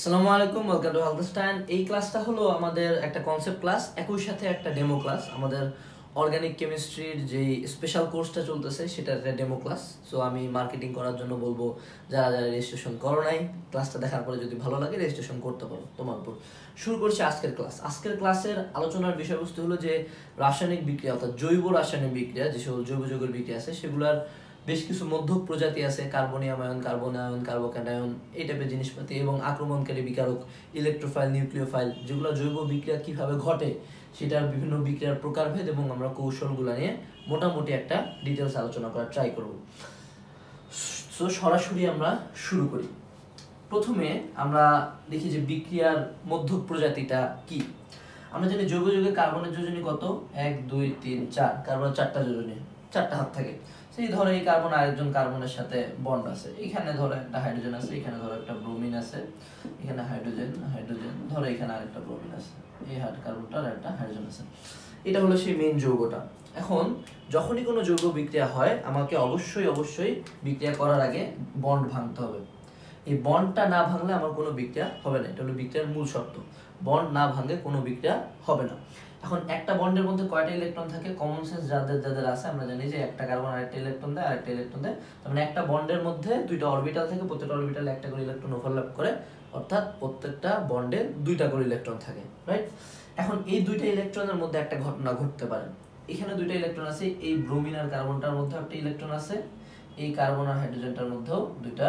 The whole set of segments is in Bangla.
আসসালামু আলাইকুম ওয়েলকাম টু এই ক্লাসটা হলো আমাদের একটা কনসেপ্ট ক্লাস একই সাথে একটা ডেমো ক্লাস আমাদের কেমিস্ট্রির যে স্পেশাল কোর্সটা চলতেছে সেটা একটা ডেমো ক্লাস সো আমি মার্কেটিং করার জন্য বলব, যারা যারা রেজিস্ট্রেশন করো নাই ক্লাসটা দেখার পরে যদি ভালো লাগে রেজিস্ট্রেশন করতে পারো। তোমার উপর শুরু করছি আজকের ক্লাস আজকের ক্লাসের আলোচনার বিষয়বস্তু হলো যে রাসায়নিক বিক্রিয়া, অর্থাৎ জৈব রাসায়নিক বিক্রিয়া যে সকল জৈব যৌগের বিক্রিয়া আছে, সেগুলোর বেশ কিছু মধ্যক প্রজাতি আছে, carbonium ion carbon ion carbocation এই টাইপের জিনিসপাতি এবং আক্রমণকারী বিকারক ইলেকট্রোফাইল নিউক্লিওফাইল যেগুলো জৈব বিক্রিয়া কীভাবে ঘটে সেটার বিভিন্ন বিক্রিয়ার প্রকারভেদ এবং আমরা কৌশলগুলো নিয়ে মোটামুটি একটা ডিটেলস আলোচনা করার ট্রাই করব। সো সরাসরি আমরা শুরু করি। প্রথমে আমরা দেখি যে বিক্রিয়ার মধ্যক প্রজাতিটা কি? আমরা জানি জৈব যুগে কার্বনের যোজনী কত? এক, দুই, তিন, চার। কার্বনের চারটা যোজনী, চারটা হাত থাকে। সেই ধরো এই কার্বন আরেকজন কার্বনের সাথে বন্ড আছে। এখানে ধরো একটা হাইড্রোজেন আছে, এখানে ধরো একটা ব্রোমিন আছে, এখানে হাইড্রোজেন হাইড্রোজেন ধরো এখানে আরেকটা ব্রোমিন আছে। এই হাইড কার্বনটার একটা হাইড্রোজেন আছে। এটা হলো সেই মেইন যৌগটা। এখন যখনই কোনো যৌগ বিক্রিয়া হয়, আমাকে অবশ্যই অবশ্যই বিক্রিয়া করার আগে বন্ড ভাঙতে হবে। এই বন্ডটা না ভাঙলে আমার কোনো বিক্রিয়া হবে না। এটা হলো বিক্রিয়ার মূল শর্ত। বন্ড না ভাঙলে কোনো বিক্রিয়া হবে না। এখন একটা বন্ডের মধ্যে কয়টা ইলেকট্রন থাকে? কমন সেন্স যাদের যাদের আছে, আমরা জানি যে একটা কার্বন আরেকটা ইলেকট্রন দেয়, আরেকটা ইলেকট্রন দেয়। তার মানে একটা বন্ডের মধ্যে দুইটা অরবিটাল থাকে, প্রত্যেকটা অরবিটালে একটা করে ইলেকট্রন ওভারল্যাপ করে। অর্থাৎ প্রত্যেকটা বন্ডে দুইটা করে ইলেকট্রন থাকে রাইট এখন এই দুইটা ইলেকট্রনের মধ্যে একটা ঘটনা ঘটতে পারে। এখানে দুইটা ইলেকট্রন আছে, এই ব্রোমিন আর কার্বনটার মধ্যে একটা ইলেকট্রন আছে, এই কার্বন আর হাইড্রোজেনটার মধ্যেও দুইটা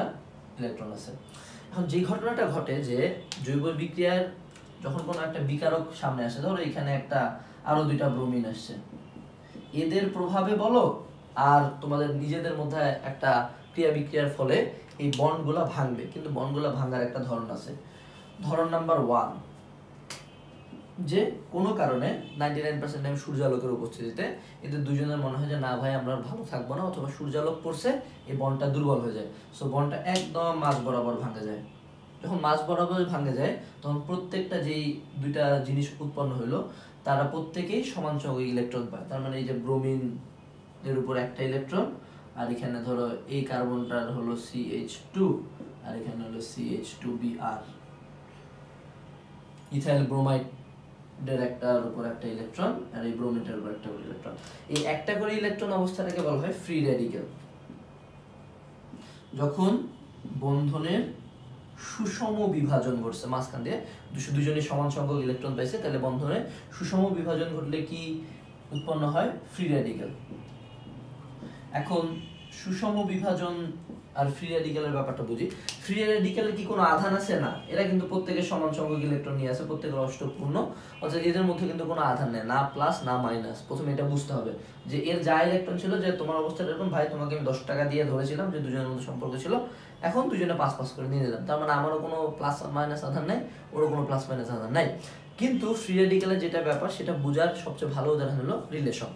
ইলেকট্রন আছে। এখন যে ঘটনাটা ঘটে যে জৈব বিক্রিয়ার যখন কোনো একটা বিকারক সামনে আসে, ধরো এখানে একটা আরও দুইটা ব্রোমিন আসছে। এদের প্রভাবে বলো, আর তোমাদের নিজেদের মধ্যে একটা ক্রিয়া বিক্রিয়ার ফলে এই বন্ডগুলা ভাঙবে। কিন্তু বন্ডগুলা ভাঙার একটা ধরন আছে। ধরন নাম্বার ওয়ান যে কোনো কারণে নাইনটি নাইন পার্সেন্ট টাইম সূর্যালোকের উপস্থিতিতে এদের দুজনের মনে হয় যে, না ভাই, আমরা ভালো থাকব না, অথবা সূর্যালোক পড়ছে, এই বনটা দুর্বল হয়ে যায়। সো বনটা একদম মাঝ বরাবর ভাঙে যায়। যখন মাঝ বরাবর ভাঙে যায়, তখন প্রত্যেকটা যেই দুইটা জিনিস উৎপন্ন হইল, তারা প্রত্যেকেই সমান সংখ্যক ইলেকট্রন পায়। তার মানে এই যে ব্রোমিন এর উপর একটা ইলেকট্রন আর এখানে ধরো এই কার্বনটার হলো সিএইচ টু আর এখানে হলো CH two B R ethyl bromide এর একটার উপর একটা ইলেকট্রন আর এই ব্রোমিনের উপর একটা করে ইলেকট্রন এই একটা করে ইলেকট্রন অবস্থাটাকে বলা হয় ফ্রি রেডিক্যাল যখন বন্ধনের সুষম বিভাজন ঘটছে। মাঝখান দিয়ে দুশো দুজনের সমান সংখ্যক ইলেকট্রন পাইছে। তাহলে বন্ধনে সুষম বিভাজন ঘটলে কি উৎপন্ন হয়? ফ্রি রেডিক্যাল এখন সুষম বিভাজন আর ফ্রি রেডিক্যালের ব্যাপারটা বুঝি। ফ্রি রেডিক্যালে কি কোনো আধান আছে? না, এরা কিন্তু প্রত্যেকের সমান সংখ্যক ইলেকট্রন নিয়ে আছে, প্রত্যেকের অষ্টপূর্ণ। অর্থাৎ এদের মধ্যে কিন্তু কোনো আধান নেই, না প্লাস না মাইনাস প্রথমে এটা বুঝতে হবে যে এর যা ইলেকট্রন ছিল, যে তোমার অবস্থা এরকম, ভাই, তোমাকে আমি দশ টাকা দিয়ে ধরেছিলাম যে দুজনের মধ্যে সম্পর্ক ছিল এখন দুজনে পাস পাস করে নিয়ে নিলাম। তার মানে আমারও কোনো প্লাস মাইনাস আধার নাই, ওরও কোনো প্লাস মাইনাস আধার নাই। কিন্তু ফ্রি রেডিক্যালের যেটা ব্যাপার, সেটা বোঝার সবচেয়ে ভালো উদাহরণ হলো রিলেশন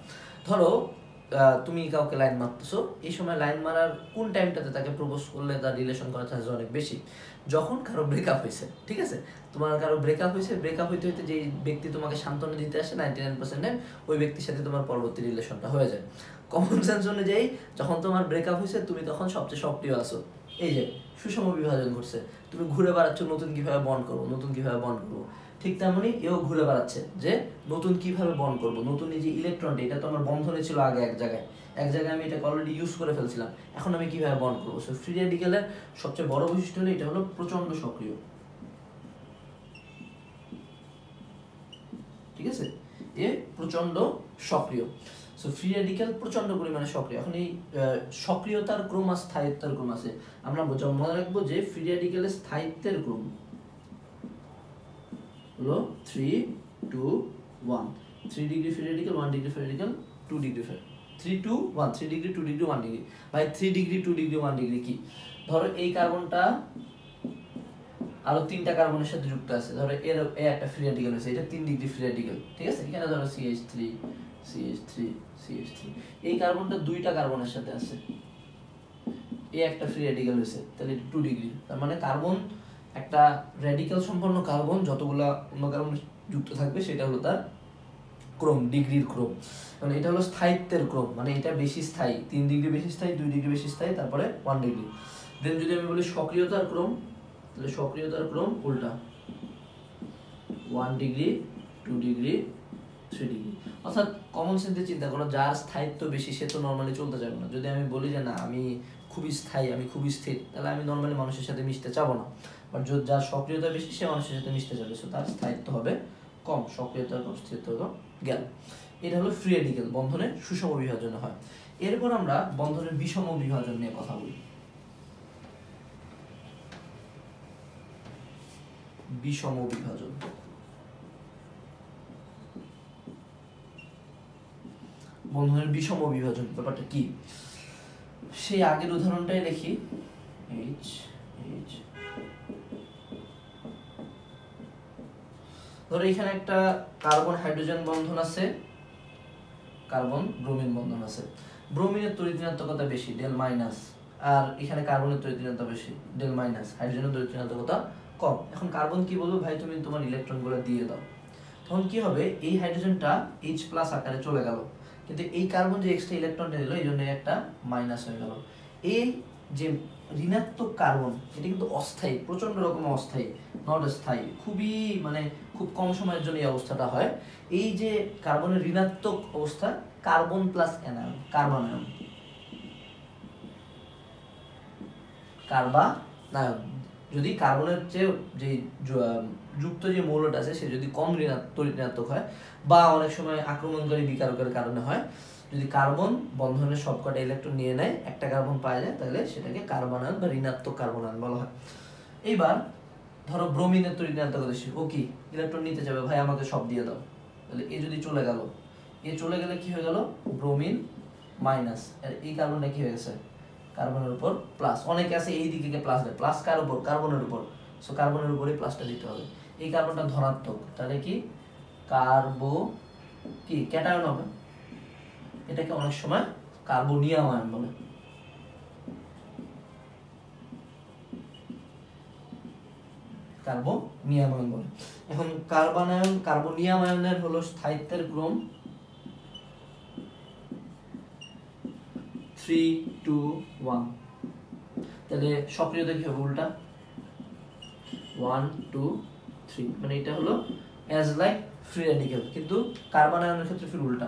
ধরো তুমি কাউকে লাইন মারতেছো, এই সময় লাইন মারার কোন টাইমটাতে তাকে প্রপোজ করলে তার রিলেশন করার চান্স অনেক বেশি? যখন কারও ব্রেকআপ হয়েছে, ঠিক আছে? তোমার কারও ব্রেকআপ হয়েছে ব্রেকআপ হইতে হইতে যেই ব্যক্তি তোমাকে সান্ত্বনা দিতে আসে নাইনটি নাইন পার্সেন্ট ওই ব্যক্তির সাথে তোমার পরবর্তী রিলেশনটা হয়ে যায়। কমন সেন্স অনুযায়ী, যখন তোমার ব্রেকআপ হয়েছে, তুমি তখন সবচেয়ে সক্রিয় আছো। এই যে, সুষম বিভাজন ঘটছে। তুমি ঘুরে বেড়াচ্ছ, নতুন কীভাবে বন্ড করব, নতুন কীভাবে বন্ড করব। ঠিক তেমনি এও ঘুরে বেড়াচ্ছে যে, নতুন কীভাবে বন্ড করব, নতুন এই যে ইলেকট্রনটা এটা তো আমার বন্ধনে ছিল আগে এক জায়গায়। এক জায়গায় আমি এটা অলরেডি ইউজ করে ফেলছিলাম। এখন আমি কীভাবে বন্ড করব? সো ফ্রি রেডিক্যালের সবচেয়ে বড় বৈশিষ্ট্য হলো, এটা হলো প্রচণ্ড সক্রিয়। ঠিক আছে? এ প্রচণ্ড সক্রিয়। সো ফ্রি রেডিক্যাল প্রচণ্ড পরিমাণে সক্রিয়। এখন এই সক্রিয়তার ক্রম আর স্থায়িত্বের ক্রম আছে। আমরা মনে রাখব যে ফ্রি রেডিক্যালের স্থায়িত্বের ক্রম হলো three two one three degree free radical one degree free radical two degree free three two one three degree two degree one degree ভাই three degree two degree one degree কি? ধরো এই কার্বনটা আরও তিনটা কার্বনের সাথে যুক্ত আছে। ধরো এর একটা ফ্রি রেডিক্যাল আছে এটা তিন ডিগ্রি ফ্রি রেডিক্যাল ঠিক আছে? এখানে ধরো CH three CH three CH three এই কার্বনটা দুইটা কার্বনের সাথে আছে। এ একটা ফ্রি রেডিক্যাল হয়েছে, তাহলে টু ডিগ্রি তার মানে কার্বন একটা রেডিক্যাল সম্পন্ন কার্বন যতগুলা অন্য কার্বন যুক্ত থাকবে, সেটা হলো তার ক্রম ডিগ্রির ক্রম। মানে এটা হলো স্থায়িত্বের ক্রম মানে এটা বেশি স্থায়ী। তিন ডিগ্রি বেশি স্থায়ী, দুই ডিগ্রি বেশি স্থায়ী, তারপরে ওয়ান ডিগ্রি দেন যদি আমি বলি সক্রিয়তার ক্রম, তাহলে সক্রিয়তার ক্রম উল্টা। One degree two degree three degree অর্থাৎ কমন সেন্সে চিন্তা করো, যার স্থায়িত্ব বেশি, সে তো নর্মালি চলতে যাবে না। যদি আমি বলি যে, না, আমি খুবই স্থায়ী, আমি খুবই স্থির, তাহলে আমি নর্মালি মানুষের সাথে মিশতে চাবো না। বাট যার সক্রিয়তা বেশি, সে মানুষের সাথে মিশতে যাবে। সো তার স্থায়িত্ব হবে কম সক্রিয়তার কম স্থিরত্ব গেল। এটা হলো ফ্রি রেডিকেল বন্ধনের সুষম বিভাজন হয়। এরপর আমরা বন্ধনের বিষম বিভাজন নিয়ে কথা বলি। বিষম বিভাজন বন্ধনের বিষম বিভাজন, ব্যাপারটা কি? সেই আগের উদাহরণটাই লিখি এইচ এইচ ধরো এখানে একটা কার্বন হাইড্রোজেন বন্ধন আছে, কার্বন ব্রোমিন বন্ধন আছে। ব্রোমিনের তড়িৎ ঋণাত্মকতা বেশি, ডেল মাইনাস। আর এখানে কার্বনের তড়িৎ ঋণাত্মকতা বেশি, ডেল মাইনাস। হাইড্রোজেনের তড়িৎ ঋণাত্মকতা কম। এখন কার্বন কি বলব? ভাই, তুমি তোমার ইলেকট্রনগুলো দিয়ে দাও। তখন কি হবে? এই হাইড্রোজেনটা এইচ প্লাস আকারে চলে গেল। কিন্তু এই কার্বন যে এক্সট্রা ইলেকট্রনটা দিল, এই জন্য একটা মাইনাস হয়ে গেল। এই যে ঋণাত্মক কার্বন এটা কিন্তু অস্থায়ী প্রচণ্ড রকম অস্থায়ী নট স্থায়ী, খুবই মানে খুব কম সময়ের জন্য এই অবস্থাটা হয়। এই যে কার্বনের ঋণাত্মক অবস্থা carbon plus anion carbanion carbanion যদি কার্বনের চেয়ে যে যুক্ত যে মৌলটা আছে, সে যদি কম ঋণাত্মক হয় বা অনেক সময় আক্রমণকারী বিকারকের কারণে হয়, যদি কার্বন বন্ধনের সবকটা ইলেকট্রন নিয়ে নেয়, একটা কার্বন পাওয়া যায়, তাহলে সেটাকে কার্বনায়ন বা ঋণাত্মক কার্বনায়ন বলা হয়। এইবার ধরো ব্রোমিনের তো ঋণাত্মক বেশি ও কি ইলেকট্রন নিতে যাবে, ভাই আমাকে সব দিয়ে দাও। তাহলে এ যদি চলে গেল, এ চলে গেলে কি হয়ে গেল? ব্রোমিন মাইনাস আর এই কার্বনটা কি হয়ে গেছে? কার্বনের উপর প্লাস অনেকে আছে এই দিকে প্লাস দেয়। প্লাস কার উপর? কার্বনের উপর। সো কার্বনের উপরেই প্লাসটা দিতে হবে। এই কার্বনটা ধনাত্মক। তাহলে কি? কার্বো কি? ক্যাটায়ন হবে। এটাকে অনেক সময় কার্বোনিয়াম আয়ন বলে। কার্বোনিয়াম আয়ন বলে। এখন কার্বনায়ন কার্বোনিয়াম আয়নের হলো স্থায়িত্বের ক্রম। থ্রি টু ওয়ান তাহলে সক্রিয়তা কি হবে উল্টা ওয়ান টু থ্রি মানে এটা হলো অ্যাজ লাইক ফ্রি রেডিক্যাল কিন্তু কার্বন আয়নের ক্ষেত্রে ফির উল্টা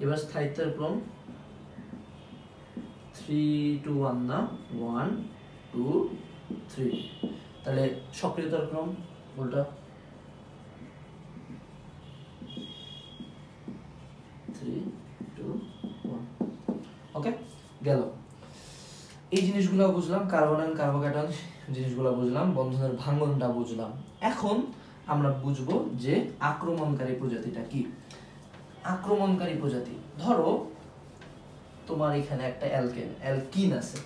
এবার স্থায়িত্বের ক্রম থ্রি টু ওয়ান না? ওয়ান টু থ্রি তাহলে সক্রিয়তার ক্রম উল্টা থ্রি টু ওয়ান ওকে গেল। এই জিনিসগুলো বুঝলাম কার্বন কার্বোক্যাটন জিনিসগুলো বুঝলাম, বন্ধনের ভাঙ্গনটা বুঝলাম। এখন আমরা বুঝব যে আক্রমণকারী প্রজাতিটা কি। আক্রমণকারী প্রজাতি, ধরো তোমার এখানে একটা অ্যালকেন, অ্যালকিন আছে।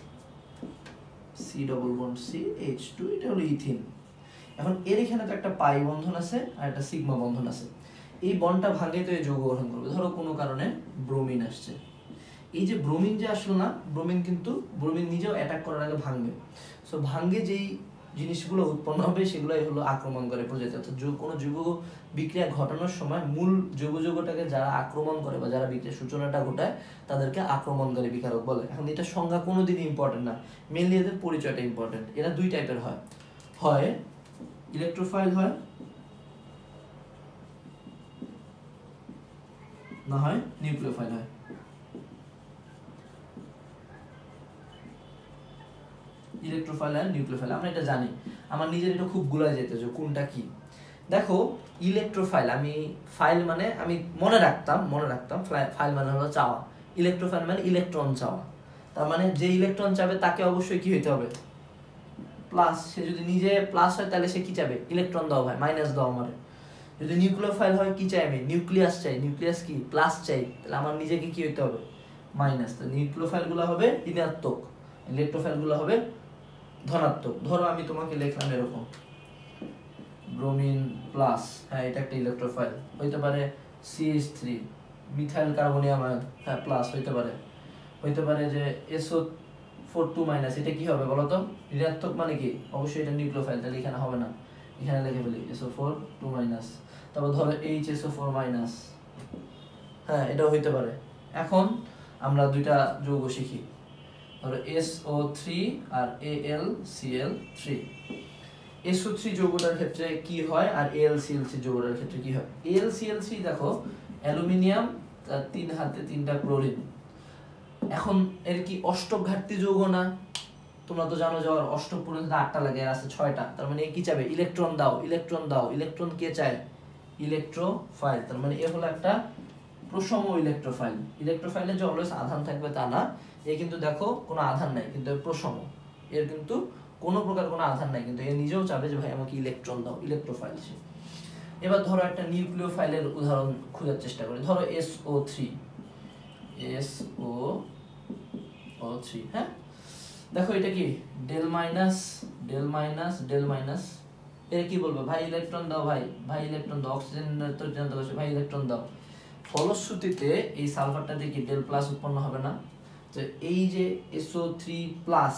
C double bond C H two এটা হলো ইথিন। এখন এর এখানে তো একটা পাই বন্ধন আছে আর একটা সিগমা বন্ধন আছে। এই বন্ডটা ভাঙে তো এই যৌগ গঠন করবে। ধরো কোনো কারণে ব্রোমিন আসছে। এই যে ব্রোমিন যে আসলো না ব্রোমিন কিন্তু ব্রোমিন নিজেও অ্যাটাক করার আগে ভাঙবে সো ভাঙ্গে যেই জিনিসগুলো উৎপন্ন হবে, সেগুলোই হলো আক্রমণ করে প্রজাতি। অর্থাৎ কোনো যুগ বিক্রিয়া ঘটানোর সময় মূল যুব যুগটাকে যারা আক্রমণ করে বা যারা বিক্রিয়ার সূচনাটা ঘটায়, তাদেরকে আক্রমণকারী বিকারক বলে। এখন এটা সংজ্ঞা কোনো দিনই ইম্পর্টেন্ট না। মেনলি এদের পরিচয়টা ইম্পর্টেন্ট এরা দুই টাইপের হয়। হয় ইলেকট্রোফাইল হয়, না হয় নিউক্লিওফাইল হয়। ইলেকট্রোফাইল আর নিউক্লিওফাইল, আমরা এটা জানি। আমার নিজের এটা খুবগুলা যেতে যে কোনটা কি? দেখো, ইলেকট্রোফাইল, আমি ফাইল মানে আমি মনে রাখতাম মনে রাখতাম ফাইল মানে হলো চাওয়া। ইলেকট্রোফাইল মানে ইলেকট্রন চাওয়া। তার মানে যে ইলেকট্রন চাবে, তাকে অবশ্যই কি হইতে হবে? প্লাস সে যদি নিজে প্লাস হয়, তাহলে সে কি চাবে? ইলেকট্রন দাও ভাই, মাইনাস দাও আমার। যদি নিউক্লিওফাইল হয়, কি চাই আমি? নিউক্লিয়াস চাই। নিউক্লিয়াস কি? প্লাস চাই। তাহলে আমার নিজেকে কি হইতে হবে? মাইনাস। তো নিউক্লিওফাইলগুলো হবে ঋণাত্মক। ইলেকট্রোফাইলগুলো হবে ধনাত্মক। ধরো আমি তোমাকে লিখলাম এরকম। ব্রোমিন প্লাস হ্যাঁ এটা একটা ইলেকট্রোফাইল হইতে পারে সিএইচ থ্রি মিথাইল কার্বনিয়াম হ্যাঁ প্লাস হইতে পারে। হইতে পারে যে এসও ফোর টু মাইনাস এটা কি হবে বলো তো ঋণাত্মক মানে কি? অবশ্যই এটা নিউক্লিওফাইল তাহলে এখানে হবে না। এখানে লিখে ফেলি এসও ফোর টু মাইনাস তারপর ধরো এইচ এসও ফোর মাইনাস হ্যাঁ এটাও হইতে পারে। এখন আমরা দুইটা যৌগ শিখি। ধরো আর A L C L three SO three যৌগটার ক্ষেত্রে কি হয় আর যৌগটার ক্ষেত্রে কি হয়? দেখো, অ্যালুমিনিয়াম, তার তিন হাতে তিনটা ক্লোরিন। এখন এর কি অষ্টক ঘাটতি যৌগ না? তোমরা তো জানো যে অষ্টক পর্যন্ত আটটা লাগে, আর আছে ছয়টা। তার মানে কি চাবে? ইলেকট্রন দাও ইলেকট্রন দাও। ইলেকট্রন কে চায়? ইলেকট্রোফাইল। তার মানে এ হলো একটা প্রসম ইলেকট্রোফাইল। ইলেকট্রোফাইলে যে অলওয়েজ আধান থাকবে তা না। এ কিন্তু দেখো কোনো আধান নাই, কিন্তু প্রসম এর কিন্তু কোনো প্রকার কোনো আধান নাই, কিন্তু এ নিজেও চাবে যে, ভাই, আমাকে ইলেকট্রন দাও ইলেকট্রোফাইল সে। এবার ধরো একটা নিউক্লিয় ফাইলের উদাহরণ খোঁজার চেষ্টা করি। ধরো S O three S O three হ্যাঁ? দেখো এটা কি? Del minus del minus del minus এর কি বলব? ভাই ইলেকট্রন দাও, ভাই। ভাই ইলেকট্রন দাও অক্সিজেন তো জানতে পারছ ভাই ইলেকট্রন দাও। ফলশ্রুতিতে এই সালফারটা দিয়ে কি ডেল প্লাস উৎপন্ন হবে না? তো এই যে এসও থ্রি প্লাস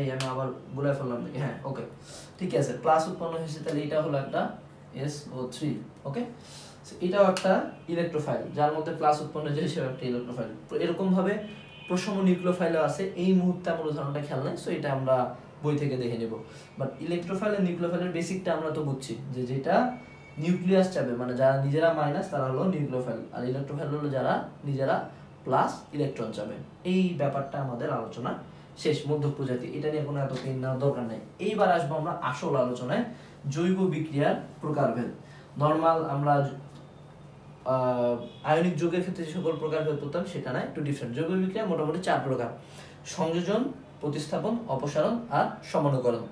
এই আমি আবার বলে ফেললাম নাকি? হ্যাঁ ওকে ঠিক আছে প্লাস উৎপন্ন হয়েছে, তাহলে এটা হলো একটা এস ও থ্রি ওকে এটাও একটা ইলেকট্রোফাইল যার মধ্যে প্লাস উৎপন্ন হয়েছে সেটা একটা ইলেকট্রোফাইল এরকম ভাবে প্রসম নিউক্লিওফাইলও আছে। এই মুহূর্তে আমার উদাহরণটা খেয়াল নাই সো এটা আমরা বই থেকে দেখে নেব। বাট ইলেকট্রোফাইল আর নিউক্লিওফাইলের বেসিকটা আমরা তো বুঝছি, যে যেটা নিউক্লিয়াস চাবে মানে যারা নিজেরা মাইনাস তারা হলো নিউক্লিওফাইল আর ইলেকট্রোফাইল হলো যারা নিজেরা প্লাস ইলেকট্রন চাবে এই ব্যাপারটা আমাদের আলোচনা শেষ। মধ্য প্রজাতি, এটা নিয়ে কোনো এত পেন নেওয়ার দরকার নেই। এইবার আসব আমরা আসল আলোচনায় জৈব বিক্রিয়ার প্রকারভেদ। নর্মাল আমরা আয়নিক যৌগের ক্ষেত্রে যে সকল প্রকারভেদ পড়তাম সেটা না একটু ডিফারেন্ট জৈব বিক্রিয়া মোটামুটি চার প্রকার। সংযোজন, প্রতিস্থাপন, অপসারণ আর সমানুকরণ।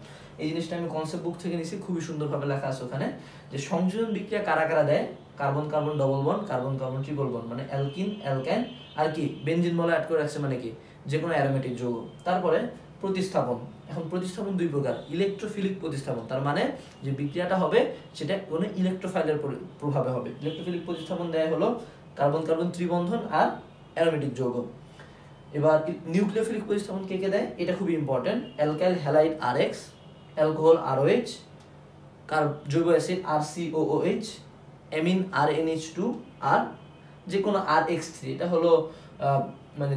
এই জিনিসটা আমি কনসেপ্ট বুক থেকে নিয়েছি খুবই সুন্দরভাবে লেখা আছে ওখানে। যে সংযোজন বিক্রিয়া কারা কারা দেয়? Carbon carbon double bond carbon carbon triple bond মানে অ্যালকিন অ্যালকাইন আর কি বেনজিন মলে অ্যাড করে রাখছে মানে কি? যে কোনো অ্যারোমেটিক যৌগ। তারপরে প্রতিস্থাপন। এখন প্রতিস্থাপন দুই প্রকার ইলেকট্রোফিলিক প্রতিস্থাপন, তার মানে যে বিক্রিয়াটা হবে সেটা কোনো ইলেকট্রোফাইলের প্রভাবে হবে। ইলেকট্রোফিলিক প্রতিস্থাপন দেয় হলো কার্বন কার্বন ত্রিবন্ধন আর অ্যারোমেটিক যৌগ। এবার নিউক্লিওফিলিক প্রতিস্থাপন কে কে দেয়? এটা খুবই important alkyl halide R X alcohol R H কার জৈব acid R C O H amine R N H two আর যে কোনো আর এক্স থ্রি, এটা হলো মানে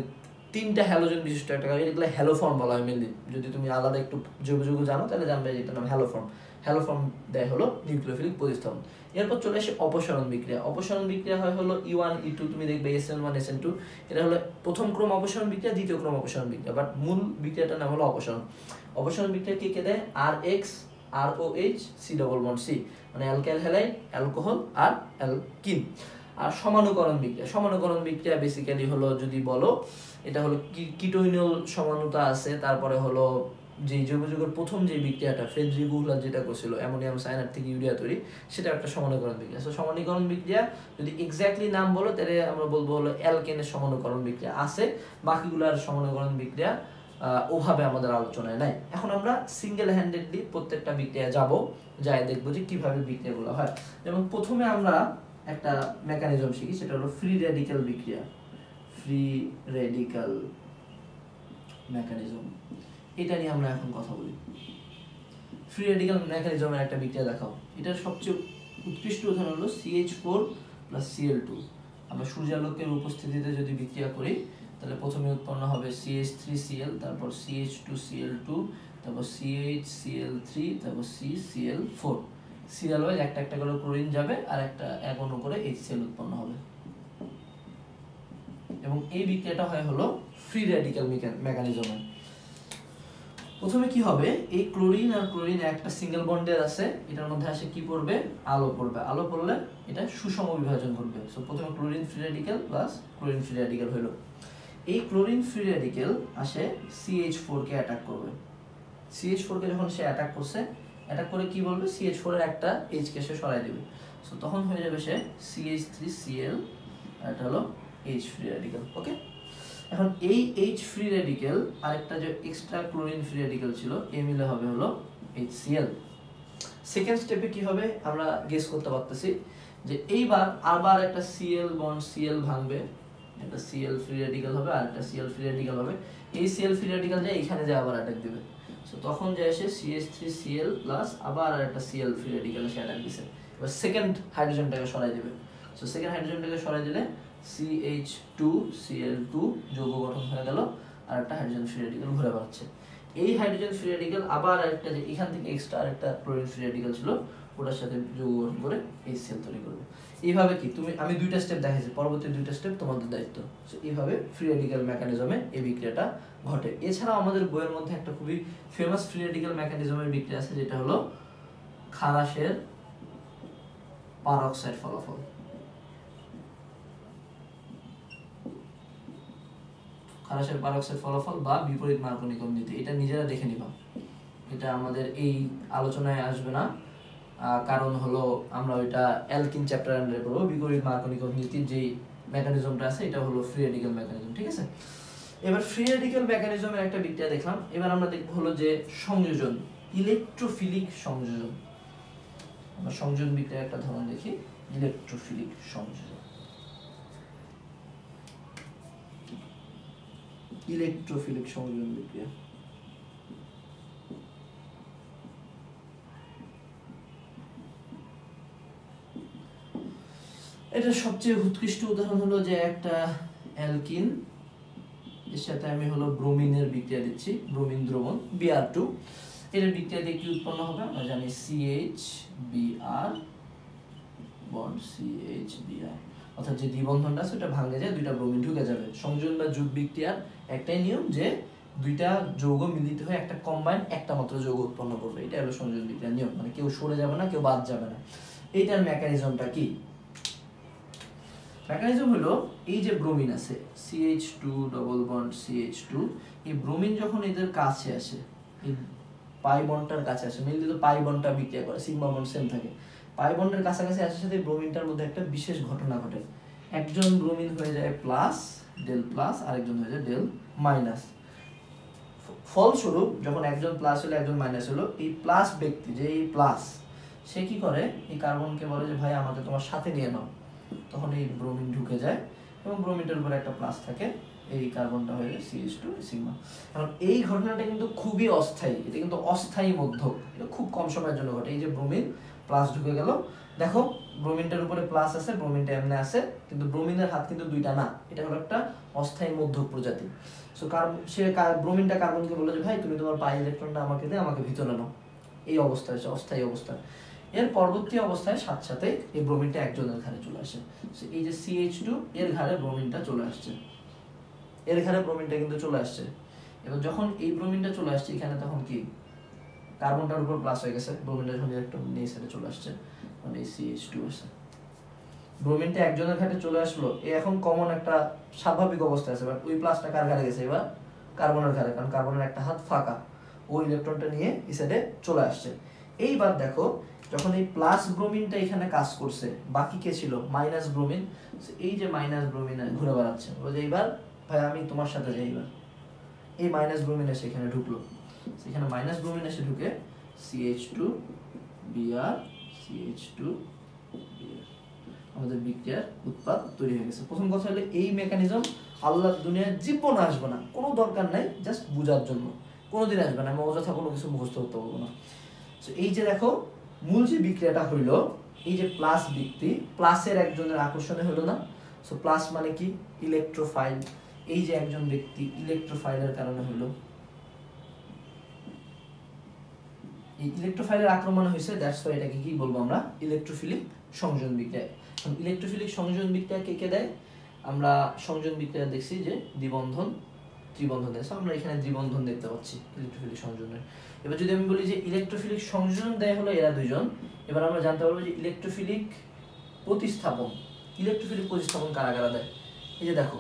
তিনটা হ্যালোজেন বিশিষ্ট একটা এগুলো হ্যালোফর্ম বলা হয় মেনলি যদি তুমি আলাদা একটু জৈব যৌগ জানো, তাহলে জানবে যে এটার নাম হ্যালোফর্ম হ্যালোফর্ম দেয় হলো নিউক্লিওফিলিক প্রতিস্থাপন এরপর চলে আসে অপসারণ বিক্রিয়া। অপসারণ বিক্রিয়া হয় হলো ই ওয়ান ই টু তুমি দেখবে S N one S N two এটা হলো প্রথম ক্রম অপসারণ বিক্রিয়া, দ্বিতীয় ক্রম অপসারণ বিক্রিয়া। বাট মূল বিক্রিয়াটার নাম হলো অপসারণ। অপসারণ বিক্রিয়া কে কে দেয়? R X R O H C double bond C মানে অ্যালকাইল হ্যালাইড অ্যালকোহল আর অ্যালকিন। আর সমানুকরণ বিক্রিয়া সমানুকরণ বিক্রিয়া বেসিক্যালি হলো যদি বলো, এটা হলো কিটোইনল সমানুতা আছে, তারপরে হলো যে জৈব যুগের প্রথম যে বিক্রিয়াটা গুহলার যেটা করছিল, অ্যামোনিয়াম সাইনার থেকে ইউরিয়া তৈরি সেটা একটা সমানুকরণ বিক্রিয়া। সো সমানুকরণ বিক্রিয়া, যদি এক্স্যাক্টলি নাম বলো, তাহলে আমরা বলব হলো অ্যালকেনের সমানুকরণ বিক্রিয়া আছে, বাকিগুলার সমানুকরণ বিক্রিয়া ওভাবে আমাদের আলোচনায় নাই। এখন আমরা সিঙ্গেল হ্যান্ডেডলি প্রত্যেকটা বিক্রিয়া যাব, যাই দেখব যে কীভাবে বিক্রিয়াগুলো হয়। যেমন প্রথমে আমরা একটা মেকানিজম শিখি, সেটা হলো ফ্রি রেডিক্যাল বিক্রিয়া। ফ্রি রেডিক্যাল মেকানিজম এটা নিয়ে আমরা এখন কথা বলি। ফ্রি রেডিক্যাল মেকানিজমের একটা বিক্রিয়া দেখাও। এটার সবচেয়ে উৎকৃষ্ট উদাহরণ হলো CH four plus CL two আমরা সূর্যালোকের উপস্থিতিতে যদি বিক্রিয়া করি তাহলে প্রথমে উৎপন্ন হবে সিএইচ থ্রি সিএল তারপর সিএইচ টু সিএল টু তারপর সিএইচ সিএল থ্রি তারপর C CL four serial wise একটা একটা করে ক্লোরিন যাবে আর একটা এক অণু করে এইচসিএল উৎপন্ন হবে। এবং এই বিক্রিয়াটা হয় হলো ফ্রি রেডিক্যাল মেকানিজমে প্রথমে কি হবে? এই ক্লোরিন আর ক্লোরিন একটা সিঙ্গেল বন্ডের আছে, এটার মধ্যে আসে কি পড়বে? আলো পড়বে। আলো পড়লে এটা সুষম বিভাজন করবে সো প্রথমে chlorine free radical plus chlorine free radical হলো। এই ক্লোরিন ফ্রি রেডিকেল আসে সিএইচ ফোর কে অ্যাটাক করবে। সিএইচ ফোর কে যখন সে অ্যাটাক করছে অ্যাটাক করে কি বলবে? সিএইচ ফোর এর একটা এইচ কে সে সরাই দেবে। সো তখন হয়ে যাবে সে সিএইচ থ্রি সিএল এটা হলো এইচ ফ্রি রেডিক্যাল ওকে এখন এই এইচ ফ্রি রেডিক্যাল আরেকটা যে এক্সট্রা ক্লোরিন ফ্রি রেডিক্যাল ছিল, এ মিলে হবে হলো এইচসিএল সেকেন্ড স্টেপে কি হবে? আমরা গেস করতে পারতেছি যে এইবার আবার একটা সিএল বন্ড সিএল ভাঙবে। একটা সিএল ফ্রি রেডিক্যাল হবে আর একটা সিএল ফ্রি রেডিক্যাল হবে। এই সিএল ফ্রি রেডিক্যাল যায় এখানে যায় আবার অ্যাটাক দিবে। সো তখন যায় এসে সিএস থ্রি সিএল প্লাস আবার আর একটা সিএল ফ্রি রেডিক্যাল এসে অ্যাটাক দিছে। এবার সেকেন্ড হাইড্রোজেনটাকে সরাই দিবে। সো সেকেন্ড হাইড্রোজেনটাকে সরাই দিলে সিএইচ টু সিএল টু যৌগ গঠন হয়ে গেল আর একটা হাইড্রোজেন ফ্রি রেডিক্যাল ঘুরে বেড়াচ্ছে। এই হাইড্রোজেন ফ্রি রেডিক্যাল আবার একটা যে এখান থেকে এক্সট্রা আরেকটা ক্লোরিন ফ্রি রেডিক্যাল ছিল, ওটার সাথে যোগ করে এই সেল তৈরি করবে। এইভাবে কি? তুমি, আমি দুইটা স্টেপ দেখাইছি, পরবর্তী দুইটা স্টেপ তোমাদের দায়িত্ব। এইভাবে ফ্রি রেডিক্যাল মেকানিজমে এই বিক্রিয়াটা ঘটে। এছাড়াও আমাদের বইয়ের মধ্যে একটা খুবই ফেমাস ফ্রি রেডিক্যাল মেকানিজমের বিক্রিয়া আছে, যেটা হলো খারাসের পারক্সাইড ফলাফল। খারাসের পারক্সাইড ফলাফল বা বিপরীত মার্কনিকম নীতি, এটা নিজেরা দেখে নিবা। এটা আমাদের এই আলোচনায় আসবে না। কারণ হলো আমরা ওইটা অ্যালকিন চ্যাপ্টার আন্ডারে পড়ব। বিপরীত মার্কনিকম নীতির যেই মেকানিজমটা আছে, এটা হলো ফ্রি রেডিক্যাল মেকানিজম ঠিক আছে? এবার ফ্রি রেডিক্যাল মেকানিজমের একটা বিক্রিয়া দেখলাম। এবার আমরা দেখব হলো যে সংযোজন ইলেকট্রোফিলিক সংযোজন। আমরা সংযোজন বিক্রিয়ার একটা ধরন দেখি ইলেকট্রোফিলিক সংযোজন। ইলেকট্রোফিলিক সংযোজন বিক্রিয়া। এটা সবচেয়ে উৎকৃষ্ট উদাহরণ হলো যে একটা অ্যালকিন, এর সাথে আমি হলো ব্রোমিনের বিক্রিয়া দিচ্ছি, ব্রোমিন দ্রবণ বিআর টু এটার বিক্রিয়া দিয়ে কি উৎপন্ন হবে? আমরা জানি CH BR bond CH BR অর্থাৎ যে দ্বিবন্ধনটা আছে, ওটা ভাঙে যায়, দুইটা ব্রোমিন ঢুকে যাবে। সংযোজন বা যুগ বিক্রিয়ার একটাই নিয়ম যে দুইটা যৌগ মিলিত হয়ে একটা কম্বাইন একটা মাত্র যৌগ উৎপন্ন করবে। এটা হলো সংযোজন বিক্রিয়ার নিয়ম। মানে কেউ সরে যাবে না, কেউ বাদ যাবে না। এইটার মেকানিজমটা কি? মেকানিজম হলো এই যে ব্রোমিন আছে CH two double bond CH two এই ব্রোমিন যখন এদের কাছে আসে, এই পাই বন্ডটার কাছে আসে মেনলি তো পাই বন্ডটা বিক্রিয়া করে সিগমা বন্ড সেম থাকে। পাই বন্ডের কাছাকাছি আসার সাথে ব্রোমিনটার মধ্যে একটা বিশেষ ঘটনা ঘটে। একজন ব্রোমিন হয়ে যায় প্লাস ডেল প্লাস আরেকজন হয়ে যায় ডেল মাইনাস ফলস্বরূপ, যখন একজন প্লাস হলো, একজন মাইনাস হলো, এই প্লাস ব্যক্তি, যে এই প্লাস সে কি করে? এই কার্বনকে বলে যে, ভাই, আমাকে তোমার সাথে নিয়ে নাও। তখন এই ব্রোমিন ঢুকে যায় এবং ব্রোমিনটার উপরে একটা প্লাস থাকে, এই কার্বনটা হয়ে যায় সিএস টু সিগমা এখন এই ঘটনাটা কিন্তু খুবই অস্থায়ী, এটা কিন্তু অস্থায়ী মধ্যক এটা খুব কম সময়ের জন্য ঘটে। এই যে ব্রোমিন প্লাস ঢুকে গেল, দেখো ব্রোমিনটার উপরে প্লাস আছে ব্রোমিনটা এমনি আছে, কিন্তু ব্রোমিনের হাত কিন্তু দুইটা না, এটা হলো একটা অস্থায়ী মধ্যক প্রজাতি। সো কার্বন সে ব্রোমিনটা কার্বনকে বলল যে, ভাই, তুমি তোমার পাই ইলেকট্রনটা আমাকে দিয়ে আমাকে ভিতরে নাও। এই অবস্থা আছে অস্থায়ী অবস্থা। এর পরবর্তী অবস্থায় সাথে সাথে এই ব্রোমিনটা একজনের ঘাড়ে চলে আসে। So, এই যে সিএইচ টু এর ঘাড়ে ব্রোমিনটা চলে আসছে। এর ঘাড়ে ব্রোমিনটা কিন্তু চলে আসছে। এবার যখন এই ব্রোমিনটা চলে আসছে এখানে তখন কি? কার্বনটার উপর প্লাস হয়ে গেছে। ব্রোমিনটা যখন ইলেকট্রন নিয়ে সাইডে চলে আসছে। মানে এই সিএইচ টু আছে ব্রোমিনটা একজনের ঘাটে চলে আসলো। এ এখন কমন একটা স্বাভাবিক অবস্থা আছে। বাট ওই প্লাসটা কার ঘাড়ে গেছে? এবার কার্বনের ঘাড়ে। কারণ কার্বনের একটা হাত ফাঁকা। ওই ইলেকট্রনটা নিয়ে এই সাইডে চলে আসছে। এইবার দেখো, যখন এই প্লাস ব্রোমিনটা এখানে কাজ করছে, বাকি কে ছিল? মাইনাস ব্রোমিন এই যে মাইনাস ব্রোমিন ঘুরে বেড়াচ্ছে। যে এইবার ভাই, আমি তোমার সাথে যাই এবার। এই মাইনাস ব্রোমিন এসে এখানে ঢুকলো। সেখানে মাইনাস ব্রোমিন এসে ঢুকে CH two BR CH two আমাদের বিক্রিয়ার উৎপাদ তৈরি হয়ে গেছে। প্রথম কথা হলো, এই মেকানিজম আল্লাহর দুনিয়ার জীবন আসবে না। কোনো দরকার নাই জাস্ট বোঝার জন্য। কোনোদিন আসবে না। আমি অযথা কোনো কিছু মুখস্থ করতে পারব না। So, এই যে দেখো মূল যে বিক্রিয়াটা হইল এই যে প্লাস ব্যক্তি প্লাসের একজনের আকর্ষণে হলো না? সো প্লাস মানে কি? ইলেকট্রোফাইল এই যে একজন ব্যক্তি ইলেকট্রোফাইলের কারণে হলো এই ইলেকট্রোফাইলের আক্রমণ হয়েছে দ্যাটস ওয়াই এটাকে কি বলব আমরা? ইলেকট্রোফিলিক সংযোজন বিক্রিয়া। ইলেকট্রোফিলিক সংযোজন বিক্রিয়া কে কে দেয়? আমরা সংযোজন বিক্রিয়া দেখছি যে দ্বিবন্ধন ত্রিবন্ধন দেয়। আমরা এখানে দ্বিবন্ধন দেখতে পাচ্ছি ইলেকট্রোফিলিক সংযোজনের। এবার যদি আমি বলি যে ইলেকট্রোফিলিক সংযোজন দেয় হলো এরা দুইজন এবার আমরা জানতে পারব যে ইলেকট্রোফিলিক প্রতিস্থাপন ইলেকট্রোফিলিক প্রতিস্থাপন কারা কারা দেয়? এই যে দেখো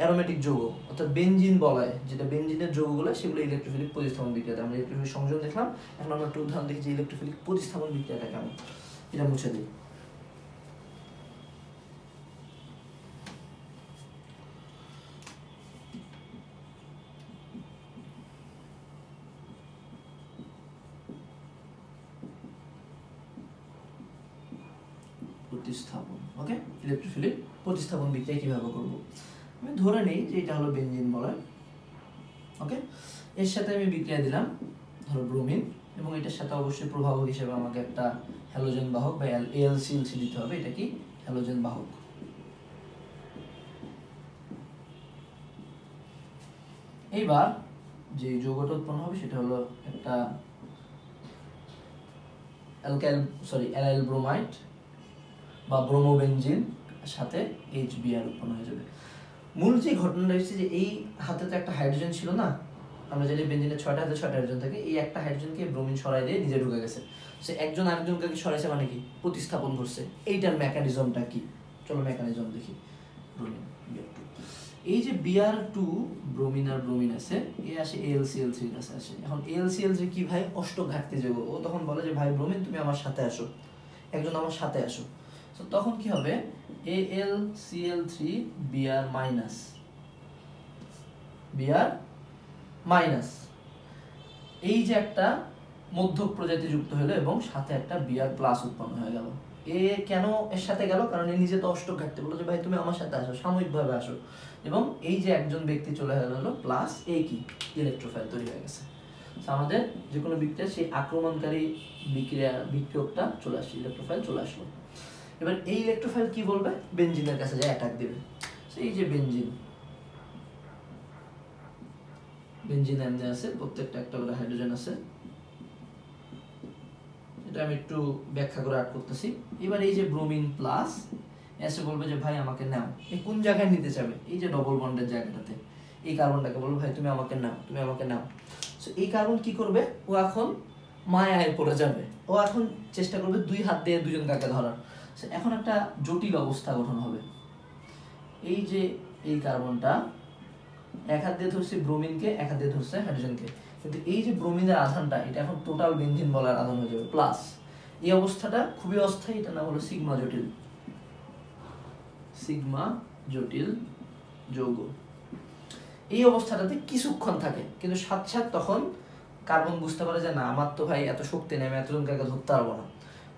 অ্যারোমেটিক যৌগ, অর্থাৎ বেনজিন বলায়, যেটা বেনজিনের যৌগগুলো, সেগুলো ইলেকট্রোফিলিক প্রতিস্থাপন বিক্রিয়া আমরা ইলেকট্রোফিলিক সংযোজন দেখলাম, এখন আমরা একটা উদাহরণ দেখি যে ইলেকট্রোফিলিক প্রতিস্থাপন বিক্রিয়াটা কেমন। এটা মুছে দিই। প্রতিস্থাপন বিক্রিয়া কীভাবে করব? আমি ধরে নেই যে এটা হলো বেনজিন বলয় ওকে এর সাথে আমি বিক্রিয়া দিলাম, ধরো ব্রোমিন, এবং এটার সাথে অবশ্যই প্রভাবক হিসেবে আমাকে একটা হ্যালোজেন বাহক বা এলসিএলসি দিতে হবে, এটা কি? হ্যালোজেন বাহক। এইবার যে যৌগটা উৎপন্ন হবে সেটা হলো একটা অ্যালকাইল সরি অ্যালাইল ব্রোমাইড বা ব্রোমোবেনজিন। সাথে এইচ বিআর উৎপন্ন হয়ে যাবে। মূল যে ঘটনাটা হচ্ছে যে এই হাতে তো একটা হাইড্রোজেন ছিল না, আমরা জানি বেঞ্জিনের ছয়টা হাতে ছয়টা হাইড্রোজেন থাকে, এই একটা হাইড্রোজেনকে ব্রোমিন সরাই দিয়ে নিজে ঢুকে গেছে। সে একজন আরেকজনকে সরাইছে মানে কি? প্রতিস্থাপন করছে। এইটার মেকানিজমটা কি? চলো মেকানিজম দেখি। ব্রোমিন এই যে বিআর টু ব্রোমিন আর ব্রোমিন আছে, এ আসে এলসিএল থ্রির কাছে আসে। এখন এলসিএল থ্রি কি ভাই? অষ্ট ঘাটতি যাব ও তখন বলে যে, ভাই ব্রোমিন তুমি আমার সাথে আসো। একজন আমার সাথে আসো। তো তখন কি হবে? A L C L three BR minus এই যে একটা মধ্যক প্রজাতি যুক্ত হলো এবং সাথে একটা বিআর প্লাস উৎপন্ন হয়ে গেল। এ কেন এর সাথে গেল? কারণ এ নিজে তো অষ্টক ঘাটতে। বলল যে, ভাই, তুমি আমার সাথে আসো, সাময়িকভাবে আসো। এবং এই যে একজন ব্যক্তি চলে গেল প্লাস এ কি? ইলেকট্রোফাইল তৈরি হয়ে গেছে। আমাদের যে কোনো বিক্রিয়া সেই আক্রমণকারী বিক্রিয়া, বিক্রিয়কটা চলে আসছে ইলেকট্রোফাইল চলে আসলো। এবার এই ইলেকট্রোফাইল কি বলবে? বেনজিনের কাছে যায় অ্যাটাক দেবে। এই যে বেনজিন বেনজিন এমনি আছে, প্রত্যেকটা একটা করে হাইড্রোজেন আছে। এটা আমি একটু ব্যাখ্যা করে আট করতেছি। এবার এই যে ব্রোমিন প্লাস এসে বলবে যে, ভাই, আমাকে নাও। এই কোন জায়গায় নিতে চাবে? এই যে ডবল বন্ডের জায়গাটাতে। এই কার্বনটাকে বলবে, ভাই, তুমি আমাকে নাও, তুমি আমাকে নাও। সো এই কার্বন কি করবে? ও এখন মায়ায় পড়ে যাবে। ও এখন চেষ্টা করবে দুই হাত দিয়ে দুজন কাকে ধরার। এখন একটা জটিল অবস্থা গঠন হবে। এই যে এই কার্বনটা, এক হাত দিয়ে ধরছে ব্রোমিনকে, এক হাত দিয়ে ধরছে হাইড্রোজেনকে। কিন্তু এই যে ব্রোমিনের আধানটা, এটা এখন টোটাল বেঞ্জিন বলার আধান হয়ে যাবে প্লাস এই অবস্থাটা খুবই অস্থায়ী এটা নাম হলো সিগমা জটিল। সিগমা জটিল যৌগ। এই অবস্থাটাতে কিছুক্ষণ থাকে, কিন্তু সাত তখন কার্বন বুঝতে পারে যে, না, আমার তো ভাই এত শক্তি নেই, আমি এতজনকে ধরতে পারব না।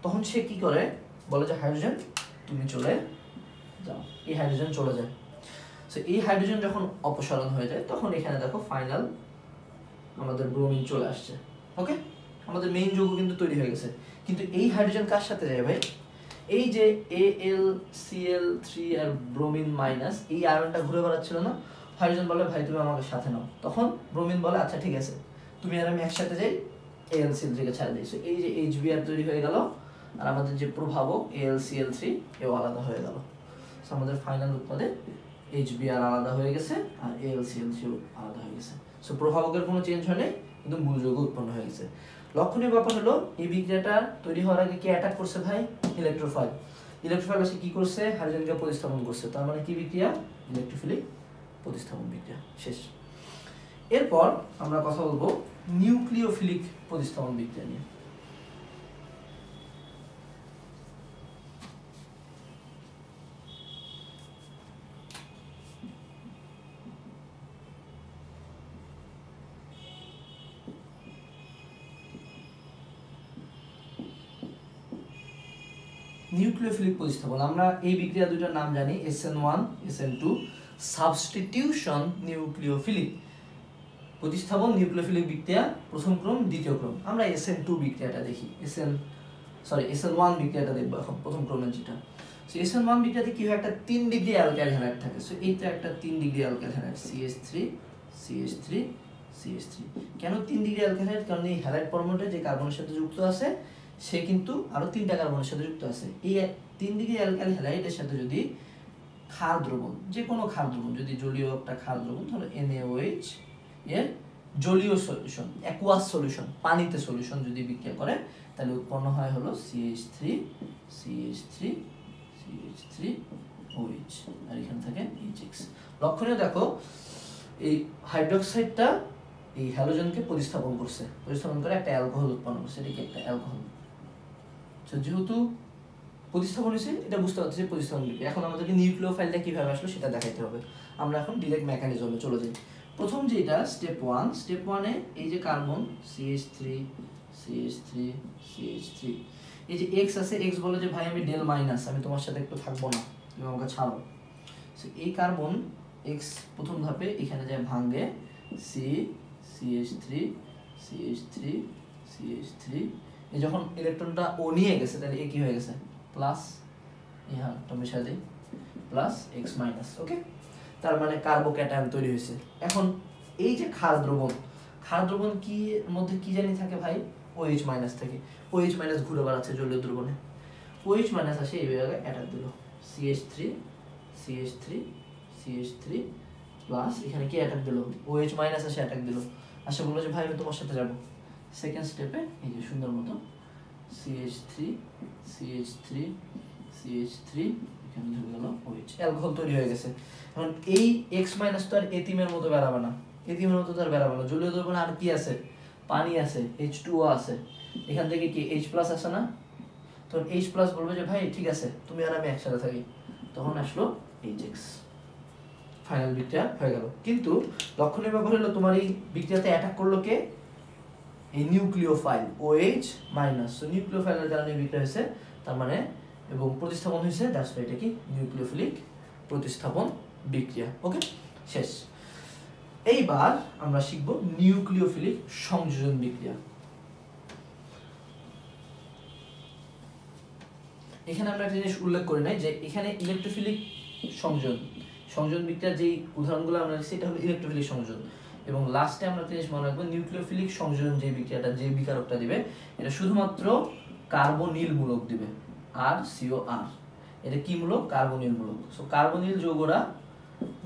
তখন সে কি করে? বলে যে হাইড্রোজেন তুমি চলে যাও। এই হাইড্রোজেন চলে যায়। সো এই হাইড্রোজেন যখন অপসারণ হয়ে যায়, তখন এখানে দেখো ফাইনাল আমাদের ব্রোমিন চলে আসছে। ওকে আমাদের মেইন যৌগ কিন্তু তৈরি হয়ে গেছে। কিন্তু এই হাইড্রোজেন কার সাথে যায় ভাই? এই যে A L C L three R bromine minus এই আয়রনটা ঘুরে বেড়াচ্ছিল না? হাইড্রোজেন বলে, ভাই, তুমি আমাকে সাথে নাও। তখন ব্রোমিন বলে আচ্ছা ঠিক আছে। তুমি আর আমি একসাথে যাই এল সি এল থ্রিকে ছাড়া দিই। এই যে এইচ বি আর তৈরি হয়ে গেল। আর আমাদের যে প্রভাবক এল সি এল থ্রি এও আলাদা হয়ে গেল। So, আমাদের ফাইনাল উৎপাদে এইচ বিআর আলাদা হয়ে গেছে, আর সি এল থ্রিও আলাদা হয়ে গেছে। সো প্রভাবকের কোনো চেঞ্জ হয় নাই কিন্তু মূল যৌগ উৎপন্ন হয়ে গেছে। লক্ষণীয় ব্যাপার হলো, এই বিক্রিয়াটা তৈরি হওয়ার আগে কে অ্যাটাক করছে ভাই? ইলেকট্রোফাইল ইলেকট্রোফাইল এসে কি করছে? হাইড্রোজেনকে প্রতিস্থাপন করছে। তার মানে কি বিক্রিয়া? ইলেকট্রোফিলিক প্রতিস্থাপন বিক্রিয়া। শেষ। এরপর আমরা কথা বলব নিউক্লিওফিলিক প্রতিস্থাপন বিক্রিয়া নিয়ে। নিউক্লিওফিলিক প্রতিস্থাপন আমরা এই বিক্রিয়া দুইটার নাম জানি S N one S N two substitution nucleophilic প্রতিস্থাপন নিউক্লিওফিলিক বিক্রিয়া, প্রথম ক্রম, দ্বিতীয় ক্রম। আমরা এস এন টু বিক্রিয়াটা দেখি। S N sorry S N one বিক্রিয়াটা দেখব এখন, প্রথম ক্রমের যেটা। সো এস এন ওয়ান বিক্রিয়াতে কি হয়? একটা তিন ডিগ্রি অ্যালকাইল হ্যালাইড থাকে। সো এইটা একটা তিন degree alkyl halide CS three CS three CS three কেন তিন ডিগ্রি অ্যালকাইল হ্যালাইড? কারণ এই হ্যালাইড পরমাণুটা যে কার্বনের সাথে যুক্ত আছে সে কিন্তু আরও তিনটা কার্বনের সাথে যুক্ত আছে। এই তিন দিকে অ্যালকাইল হ্যালাইডের সাথে যদি ক্ষার দ্রবণ যে কোনো ক্ষার দ্রবণ, যদি জলীয় একটা ক্ষার দ্রবণ ধরো এনএওএইচ এর জলীয় সলিউশন অ্যাকুয়াস সলিউশন পানিতে সলিউশন যদি বিক্রিয়া করে, তাহলে উৎপন্ন হয় হলো CH three CH three CH three OH আর এখানে থাকে এইচ এক্স লক্ষণীয় দেখো, এই হাইড্রোক্সাইডটা এই হ্যালোজেনকে প্রতিস্থাপন করছে। প্রতিস্থাপন করে একটা অ্যালকোহল উৎপন্ন করছে। এটা কি একটা অ্যালকোহল? যেহেতু প্রতিস্থাপন হয়েছে, এটা বুঝতে পারছি প্রতিস্থাপন এখন আমাদেরকে নিউক্লিও ফাইলটা কীভাবে আসলো সেটা দেখাইতে হবে। আমরা এখন ডিরেক্ট মেকানিজমে চলে যাই। প্রথম যেটা স্টেপ ওয়ান স্টেপ ওয়ানে এই যে carbon CH three CH three CH three এই যে এক্স আছে এক্স বলে যে, ভাই, আমি ডেল মাইনাস আমি তোমার সাথে একটু থাকব না, তুমি আমাকে ছাড়ো। সো এই কার্বন এক্স প্রথম ধাপে এখানে যায় ভাঙ্গে C CH three CH three CH three যখন ইলেকট্রনটা ও নিয়ে গেছে, তাহলে এ কি হয়ে গেছে? প্লাস ইহা একটা মিশা প্লাস এক্স মাইনাস ওকে তার মানে কার্বোক্যাটায়ন তৈরি হয়েছে। এখন এই যে ক্ষার দ্রবণ ক্ষার দ্রবণ কি মধ্যে কি জানি থাকে ভাই? ওএইচ মাইনাস থাকে। ওএইচ মাইনাস ঘুরে বেড়াচ্ছে জলীয় দ্রবণে। ওএইচ মাইনাস আসে এই জায়গায় অ্যাটাক দিল। CH three CH three CH three plus এখানে কি অ্যাটাক দিল? ওএইচ মাইনাস আসে অ্যাটাক দিল। আশা বলল যে ভাই আমি তোমার সাথে যাব। সেকেন্ড স্টেপে এই যে সুন্দর মতো CH three CH three CH three এখানে ধরে গেল ওএইচ অ্যালকোহল তৈরি হয়ে গেছে। এখন এই এক্স মাইনাস তো আর এতিমের মতো বেড়াবে না। এতিমের মতো তো আর বেড়াবে না। জলীয় দ্রবণ আর কি আছে? পানি আছে এইচ টু ও আছে। এখান থেকে কি এইচ প্লাস আসে না? তখন এইচ প্লাস বলবে যে, ভাই, ঠিক আছে, তুমি আর আমি একসাথে থাকি। তখন আসলো এইচ এক্স ফাইনাল বিক্রিয়া হয়ে গেল। কিন্তু লক্ষণীয় ব্যাপার হলো, তোমার এই বিক্রিয়াতে অ্যাটাক করল কে? এই নিউক্লিওফাইল ওএইচ মাইনাস তো নিউক্লিওফাইলের কারণে বিক্রিয়া হয়েছে, তার মানে এবং প্রতিস্থাপন হয়েছে দ্যাটস এটা কি? নিউক্লিওফিলিক প্রতিস্থাপন বিক্রিয়া। ওকে শেষ। এইবার আমরা শিখব নিউক্লিওফিলিক সংযোজন বিক্রিয়া। এখানে আমরা একটা জিনিস উল্লেখ করি নাই যে এখানে ইলেকট্রোফিলিক সংযোজন সংযোজন বিক্রিয়ার যেই উদাহরণগুলো আমরা এটা হলো ইলেকট্রোফিলিক সংযোজন। এবং লাস্টে আমরা একটা জিনিস মনে রাখব নিউক্লিওফিলিক সংযোজন যে বিক্রিয়াটা, যে বিকারকটা দিবে, এটা শুধুমাত্র কার্বনিল মূলক দিবে আর সিও আর এটা কি মূলক? কার্বনিল মূলক সো কার্বনিল যৌগরা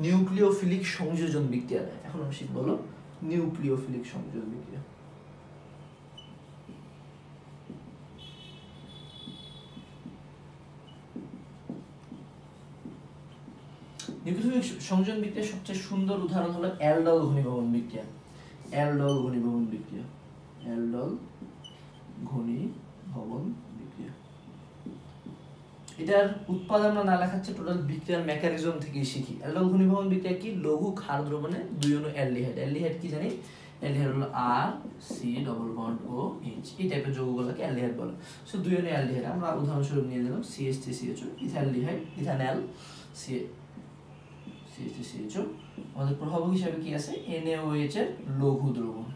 নিউক্লিওফিলিক সংযোজন বিক্রিয়া দেয়। এখন আমি শিখব নিউক্লিওফিলিক সংযোজন বিক্রিয়া। নিউক্লিওফিলিক সংযোজন বিক্রিয়ার সবচেয়ে সুন্দর উদাহরণ হলো অ্যালডল ঘনীভবন বিক্রিয়া। অ্যালডল ঘনীভবন বিক্রিয়া। অ্যালডল ঘনীভবন বিক্রিয়া। এটার উৎপাদন আমরা না লেখাচ্ছে টোটাল বিক্রিয়ার মেকানিজম থেকে শিখি। অ্যালডল ঘনীভবন বিক্রিয়া কি? লঘু ক্ষার দ্রবণে দুই অণু অ্যালডিহাইড। অ্যালডিহাইড কি জানি? অ্যালডিহাইড হলো R C double bond O H এই টাইপের যৌগগুলোকে অ্যালডিহাইড বলে। সো দুই অণু অ্যালডিহাইড। আমরা উদাহরণস্বরূপ নিয়ে নিলাম CH three CHO ethaldehyde ethanol C CH CHO আমাদের প্রভাবক হিসাবে কি আছে? এনএওএইচ এর লঘু দ্রবণ।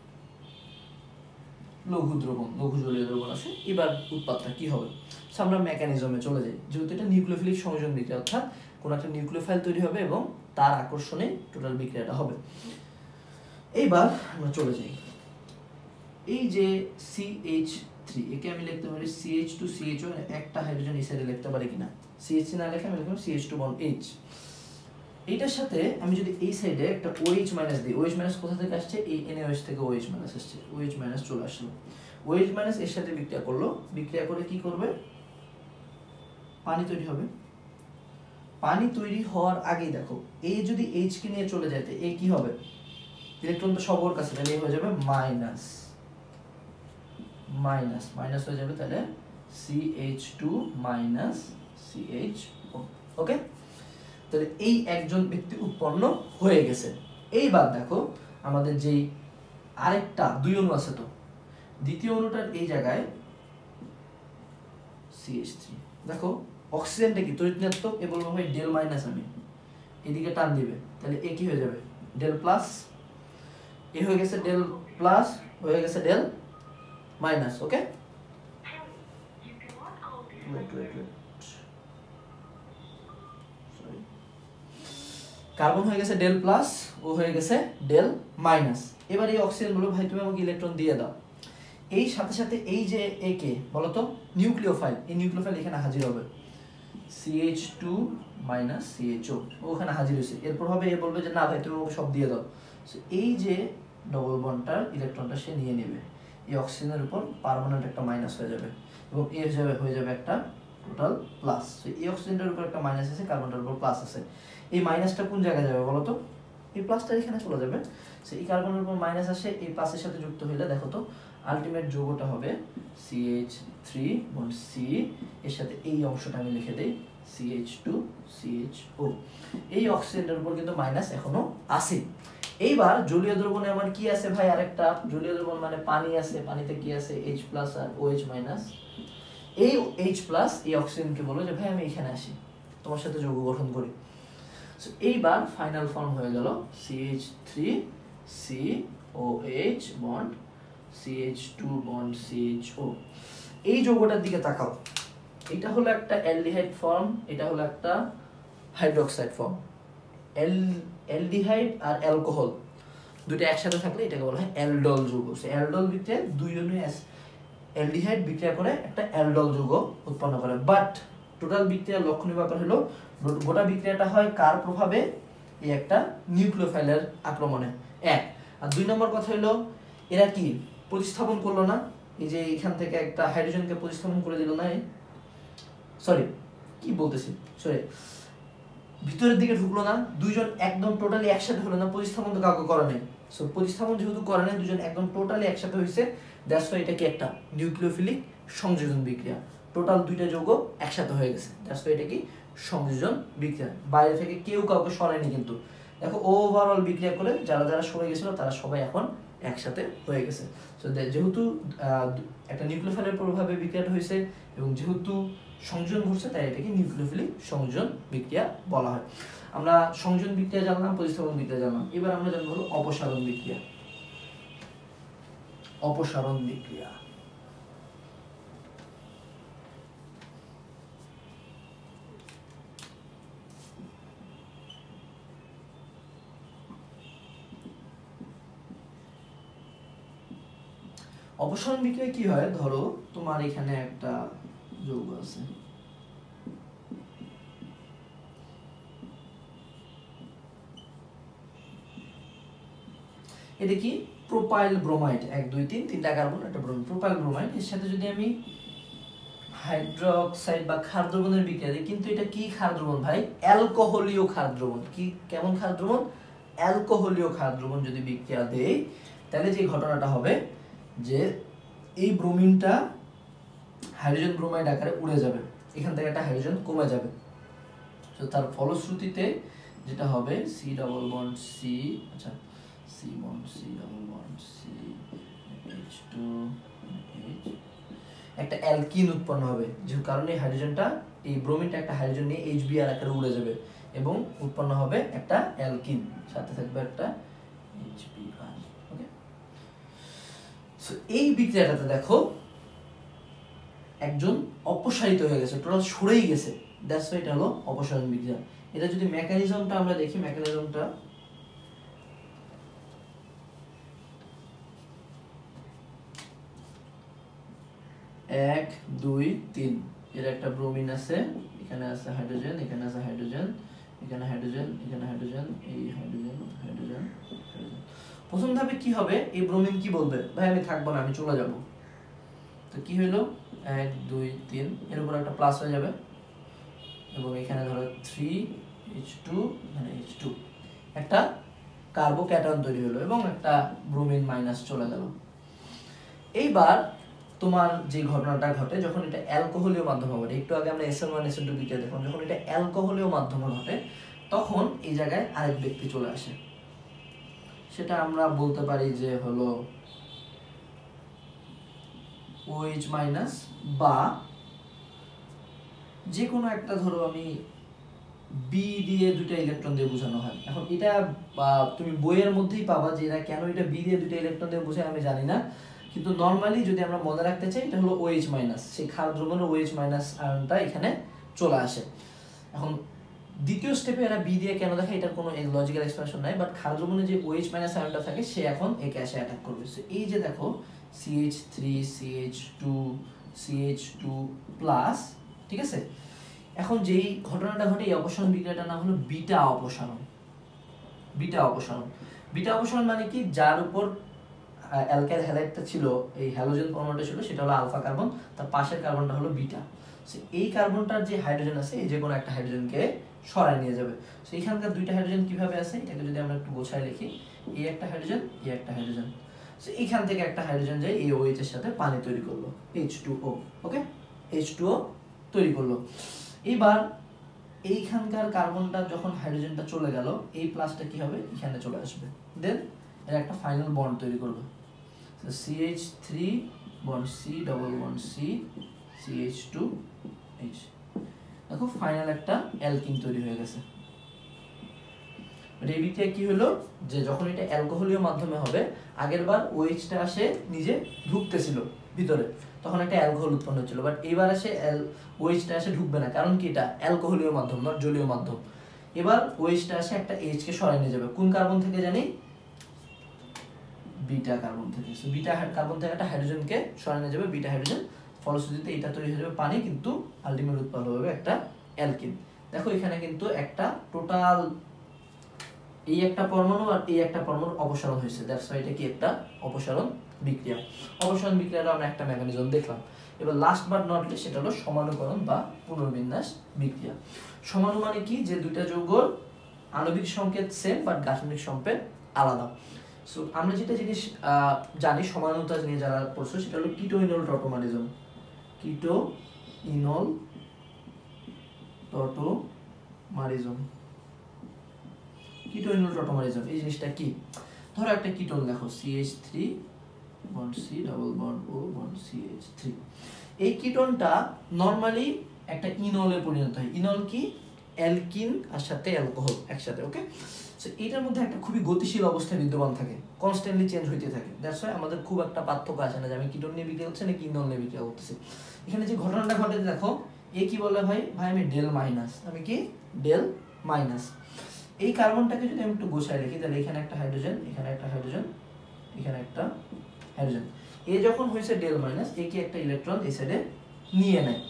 লঘু দ্রবণ, লঘু জলীয় দ্রবণ আছে। এবার উৎপাদটা কি হবে? আমরা মেকানিজমে চলে যাই। যেহেতু এটা নিউক্লিওফিলিক সংযোজন বিক্রিয়া, অর্থাৎ কোনো একটা নিউক্লিওফাইল তৈরি হবে এবং তার আকর্ষণে টোটাল বিক্রিয়াটা হবে। এইবার আমরা চলে যাই। এই যে সিএইচ থ্রি একে আমি লিখতে পারি সিএইচ টু সিএইচ একটা হাইড্রোজেন সাইডে লিখতে পারি কিনা? সিএইচ না লিখে আমি লিখলাম সিএইচ টু বন্ড এইচ এইটার সাথে আমি যদি এই সাইডে একটা ওএইচ মাইনাস দিই ওএইচ মাইনাস কোথা থেকে আসছে? এই এনএওএইচ থেকে ওএইচ মাইনাস আসছে। ওএইচ মাইনাস চলে আসলো। ওএইচ মাইনাস এর সাথে বিক্রিয়া করল। বিক্রিয়া করে কি করবে? পানি তৈরি হবে। পানি তৈরি হওয়ার আগেই দেখো এই যদি এইচ কে নিয়ে চলে যেতে এই কি হবে? ইলেকট্রন তো সব ওর কাছে, তাহলে হয়ে যাবে মাইনাস মাইনাস মাইনাস হয়ে যাবে তাহলে CH two minus CH okay তাহলে এই একজন ব্যক্তি উৎপন্ন হয়ে গেছে। এইবার দেখো আমাদের যেই আরেকটা দুই অণু আছে তো দ্বিতীয় অণুটার এই জায়গায় সিএইচ থ্রি দেখো অক্সিজেনটা কি তরিতনাত্মক এ বলব ভাই ডেল মাইনাস আমি এদিকে টান দিবে তাহলে এ কি হয়ে যাবে? ডেল প্লাস এ হয়ে গেছে ডেল প্লাস হয়ে গেছে del minus okay wait wait wait sorry carbon হয়ে গেছে ডেল প্লাস ও হয়ে গেছে ডেল মাইনাস। এবার এই অক্সিজেন বলো ভাই তুমি আমাকে ইলেকট্রন দিয়ে দাও। এই সাথে সাথে এই যে এ কে বলতো নিউক্লিওফাইল এই নিউক্লিওফাইল এখানে হাজির হবে। সিএইচ টু মাইনাস সিএইচও ওখানে হাজির হয়েছে। এর প্রভাবে এ বলবে যে না ভাই তুমি আমাকে সব দিয়ে দাও। So, এই যে ডবল বন্ডটার ইলেকট্রনটা সে নিয়ে নেবে। এই অক্সিজেনের উপর পারমানেন্ট একটা মাইনাস হয়ে যাবে এবং এ হয়ে যাবে হয়ে যাবে একটা টোটাল প্লাস এই অক্সিজেনটার উপর একটা মাইনাস আছে কার্বনটার উপর প্লাস আছে। এই মাইনাসটা কোন জায়গায় যাবে বলো তো এই প্লাসটা এখানে চলে যাবে। সো এই কার্বনের উপর মাইনাস আসে, এই প্লাসের সাথে যুক্ত হইলে দেখো তো আলটিমেট যৌগটা হবে সিএইচ থ্রি বন্ড সি এর সাথে এই অংশটা আমি লিখে দেই সিএইচ টু সিএইচ ও এই অক্সিজেনটার উপর কিন্তু মাইনাস এখনও আছে। এইবার জলীয় দ্রবণে আমার কি আছে ভাই আরেকটা? জলীয় দ্রবণ মানে পানি আছে, পানিতে কি আছে? এইচ প্লাস আর ও এইচ মাইনাস এই এইচ প্লাস এই অক্সিজেনকে বলো যে ভাই আমি এখানে আসি, তোমার সাথে যৌগ গঠন করি। সো এইবার ফাইনাল ফর্ম হয়ে গেল CH three C O H bond CH two bond CH O এই যৌগটার দিকে তাকাও। এটা হলো একটা অ্যালডিহাইড ফর্ম এটা হলো একটা হাইড্রোক্সাইড ফর্ম অ্যাল, অ্যালডিহাইড আর অ্যালকোহল দুটো একসাথে থাকলে এটাকে বলা হয় অ্যালডল যৌগ। অ্যালডল বিক্রিয়া দুইজনে অ্যালডিহাইড বিক্রিয়া করে একটা অ্যালডল যৌগ উৎপন্ন করে। বাট টোটাল বিক্রিয়ার লক্ষণীয় ব্যাপার হলো গোটা বিক্রিয়াটা হয় কার প্রভাবে? এই একটা নিউক্লিওফাইলের আক্রমণে। এক। আর দুই নম্বর কথা হলো এরা কি? প্রতিস্থাপন করল না? এই যে এখান থেকে একটা হাইড্রোজেনকে প্রতিস্থাপন করে দিল না সরি কি বলতেছি? সরি ভিতরের দিকে ঢুকলো না, দুইজন একদম টোটালি একসাথে হলো না, প্রতিস্থাপন তো কাউকে করে নাই। সো প্রতিস্থাপন যেহেতু করে নাই দুজন একদম টোটালি একসাথে হয়েছে দ্যাটস ওয়াই এটা কি একটা নিউক্লিওফিলিক সংযোজন বিক্রিয়া। টোটাল দুইটা যৌগ একসাথে হয়ে গেছে। দ্যাটস ওয়াই এটা কি? সংযোজন বিক্রিয়া। বাইরে থেকে কেউ কাউকে সরায়নি কিন্তু। দেখো ওভারঅল বিক্রিয়া করে যারা যারা সরে গেছিল, তারা সবাই এখন একসাথে হয়ে গেছে। সো যেহেতু একটা নিউক্লিওফাইলের প্রভাবে বিক্রিয়াটা হয়েছে এবং যেহেতু সংযোজন ঘটছে, তাই এটাকে নিউক্লিওফিলিক সংযোজন বিক্রিয়া বলা হয়। আমরা সংযোজন বিক্রিয়া জানলাম, প্রতিস্থাপন বিক্রিয়া জানলাম। এবার আমরা জানব অপসারণ বিক্রিয়া। অপসারণ বিক্রিয়া। অপসারণ বিক্রিয়া কি হয়? ধরো, তোমার এখানে একটা যৌগ আছে। এটা প্রোপাইল ব্রোমাইড। এক, দুই, তিন, তিনটা কার্বন, একটা ব্রোমিন প্রোপাইল ব্রোমাইড, এর সাথে যদি আমি হাইড্রোক্সাইড বা ক্ষার বিক্রিয়া দিই, কিন্তু এটা কি ক্ষার দ্রবণ ভাই? অ্যালকোহলীয় ক্ষার দ্রবণ কি, কেমন ক্ষার দ্রবণ অ্যালকোহলীয় ক্ষার দ্রবণ যদি বিক্রিয়া দেই, তাহলে যে ঘটনাটা হবে যে এই ব্রোমিনটা হাইড্রোজেন ব্রোমাইড আকারে উড়ে যাবে। এখান থেকে একটা হাইড্রোজেন কমে যাবে। তো তার ফলশ্রুতিতে যেটা হবে সি ডবল বন্ড সি আচ্ছা C bond C double bond C H two একটা অ্যালকিন উৎপন্ন হবে যে কারণে হাইড্রোজেনটা, এই ব্রোমিনটা একটা হাইড্রোজেন নিয়ে এইচ বিআর আকারে উড়ে যাবে এবং উৎপন্ন হবে একটা অ্যালকিন, সাথে থাকবে একটা এইচ বিআর এই বিক্রিয়াটাতে দেখো, একজন অপসারিত হয়ে গেছে, টোটাল সরেই গেছে। দ্যাটস এটা হলো অপসারণ বিক্রিয়া। এটা যদি মেকানিজমটা আমরা দেখি মেকানিজমটা এক, দুই, তিন। এর একটা ব্রোমিন আছে, এখানে আছে হাইড্রোজেন এখানে আছে হাইড্রোজেন এখানে হাইড্রোজেন এখানে হাইড্রোজেন এই হাইড্রোজেন হাইড্রোজেন হাইড্রোজেন প্রথম ধাপে কি হবে? এই ব্রোমিন কি বলবে? ভাই, আমি থাকব না, আমি চলে যাব। তো কি হইল? এক, দুই, তিন, এর উপর একটা প্লাস হয়ে যাবে। এবং এখানে ধরো থ্রি এইচ টু মানে এইচ টু একটা কার্বো ক্যাটন তৈরি হলো এবং একটা ব্রোমিন মাইনাস চলে গেল। এইবার তোমার যে ঘটনাটা ঘটে, যখন এটা অ্যালকোহলীয় মাধ্যমে ঘটে একটু আগে আমরা এসএন ওয়ান এসএন টু বিক্রিয়া দেখলাম, যখন এটা অ্যালকোহলীয় মাধ্যমে ঘটে তখন এই জায়গায় আরেক ব্যক্তি চলে আসে। সেটা আমরা বলতে পারি যে হলো ওএইচ মাইনাস বা যে কোনো একটা ধরো আমি বি দিয়ে দুইটা ইলেকট্রন দিয়ে বোঝানো হয়। এখন এটা তুমি বইয়ের মধ্যেই পাবা যে এরা কেন এটা বি দিয়ে দুইটা ইলেকট্রন দিয়ে বোঝায় আমি জানি না। কিন্তু নর্মালি যদি আমরা মনে রাখতে চাই, এটা হলো ওএইচ মাইনাস সেই ক্ষার দ্রবণের ওএইচ মাইনাস আয়নটা এখানে চলে আসে। এখন দ্বিতীয় স্টেপে এরা বি দিয়ে কেন দেখে, এটার কোনো লজিক্যাল এক্সপ্রেশন নাই বাট দ্রবণে যে ওএইচ মাইনাস আয়নটা থাকে, সে এখন এই ক্যাশে অ্যাটাক করবে। সো এই যে দেখো CH three CH two CH two plus ঠিক আছে? এখন যেই ঘটনাটা ঘটে, এই অপসারণ বিক্রিয়াটার নাম হলো বিটা অপসারণ। বিটা অপসারণ। বিটা অপসারণ মানে কি? যার উপর অ্যালকাইল হ্যালাইডটা ছিল, এই হ্যালোজেন পরমাণুটা ছিল, সেটা হলো আলফা কার্বন তার পাশের কার্বনটা হলো বিটা। সো এই কার্বনটার যে হাইড্রোজেন আছে, এই যে কোনো একটা হাইড্রোজেনকে সরাই নিয়ে যাবে। সো এখানকার দুইটা হাইড্রোজেন কীভাবে আছে? এটাকে যদি আমরা একটু গোছায় লিখি এই একটা হাইড্রোজেন এই একটা হাইড্রোজেন সো এইখান থেকে একটা হাইড্রোজেন যায় এই ওএইচ এর সাথে পানি তৈরি করল H two O okay H two O তৈরি করল। এবার এইখানকার কার্বনটা যখন হাইড্রোজেনটা চলে গেল, এই প্লাসটা কি হবে? এখানে চলে আসবে। দেন এর একটা ফাইনাল বন্ড তৈরি করবে CH three bond C double bond C CH two H দেখো ফাইনাল একটা অ্যালকিন তৈরি হয়ে গেছে। এই বিক্রিয়া কি হলো? যে যখন এটা অ্যালকোহলীয় মাধ্যমে হবে, আগের বার ওএইচটা আসে নিজে ঢুকতেছিল ভিতরে, তখন একটা অ্যালকোহল উৎপন্ন হচ্ছিল। বাট এবার আসে ওএইচটা আসে ঢুকবে না। কারণ কি এটা? অ্যালকোহলীয় মাধ্যম নট জলীয় মাধ্যম। এবার ওএইচটা আসে একটা এইচকে সরাই নিয়ে যাবে। কোন কার্বন থেকে জানি? বিটা কার্বন থেকে। সো বিটা কার্বন থেকে একটা হাইড্রোজেনকে সরানো যাবে বিটা হাইড্রোজেন ফলশ্রুতিতে এটা তৈরি হয়ে যাবে পানি, কিন্তু আলটিমেট উৎপন্ন হবে একটা অ্যালকিন দেখো এখানে কিন্তু একটা টোটাল এই একটা পরমাণু আর এই একটা পরমাণু অপসারণ হয়েছে। দ্যাটস এটা কি একটা অপসারণ বিক্রিয়া। অপসারণ বিক্রিয়াটা আমরা একটা মেকানিজম দেখলাম। এবার লাস্ট বাট নট লিস্ট সেটা হলো সমানুকরণ বা পুনর্বিন্যাস বিক্রিয়া। সমানু মানে কি? যে দুইটা যৌগর আণবিক সংকেত সেম বাট গাঠনিক সংকেত আলাদা। সো আমরা যেটা জিনিস জানি, সমানুতা নিয়ে যারা পড়ছো, সেটা হলো keto enol tautomerism keto enol tautomerism keto enol tautomerism এই জিনিসটা কি? ধরো একটা কিটোন দেখো CH three bond C double bond O bond CH three এই কিটোনটা নর্মালি একটা ইনলে পরিণত হয়। ইনল কি? অ্যালকিন আর সাথে অ্যালকোহল একসাথে ওকে সো এটার মধ্যে একটা খুবই গতিশীল অবস্থায় বিদ্যমান থাকে। কনস্ট্যান্টলি চেঞ্জ হইতে থাকে। দ্যাটস ওয়াই আমাদের খুব একটা পার্থক্য আসে না যে আমি কিটোন নিয়ে বিক্রিয়া হচ্ছে নাকি ইনল নিয়ে বিক্রিয়া করতেছি এখানে যে ঘটনাটা ঘটে, দেখো, এ কি বলে ভাই? ভাই, আমি ডেল মাইনাস আমি কি? ডেল মাইনাস এই কার্বনটাকে যদি আমি একটু গোছায় রাখি, তাহলে এখানে একটা হাইড্রোজেন এখানে একটা হাইড্রোজেন এখানে একটা হাইড্রোজেন এ যখন হয়েছে ডেল মাইনাস এ কি একটা ইলেকট্রন এই সাইডে নিয়ে নেয়।